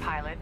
Pilot.